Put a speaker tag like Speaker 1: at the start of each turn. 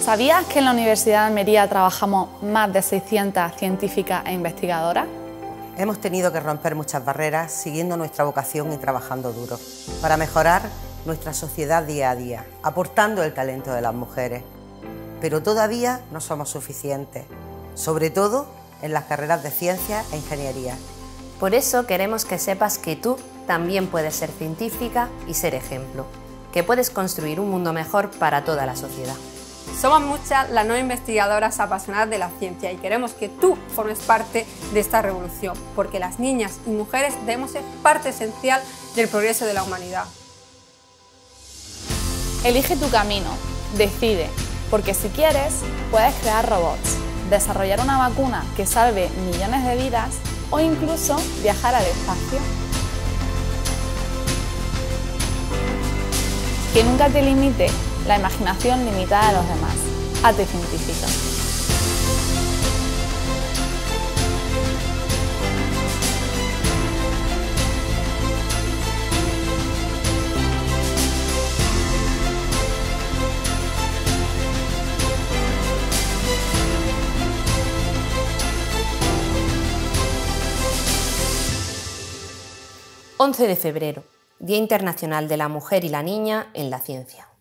Speaker 1: ¿Sabías que en la Universidad de Almería trabajamos más de 600 científicas e investigadoras?
Speaker 2: Hemos tenido que romper muchas barreras siguiendo nuestra vocación y trabajando duro para mejorar nuestra sociedad día a día, aportando el talento de las mujeres. Pero todavía no somos suficientes, sobre todo en las carreras de ciencia e ingeniería.
Speaker 3: Por eso queremos que sepas que tú también puedes ser científica y ser ejemplo, que puedes construir un mundo mejor para toda la sociedad.
Speaker 4: Somos muchas las no investigadoras apasionadas de la ciencia y queremos que tú formes parte de esta revolución, porque las niñas y mujeres debemos ser parte esencial del progreso de la humanidad.
Speaker 1: Elige tu camino, decide, porque si quieres, puedes crear robots, desarrollar una vacuna que salve millones de vidas o incluso viajar al espacio. Que nunca te limite la imaginación limitada de los demás. Hazte científico.
Speaker 3: ...11 de febrero, Día Internacional de la Mujer y la Niña en la Ciencia.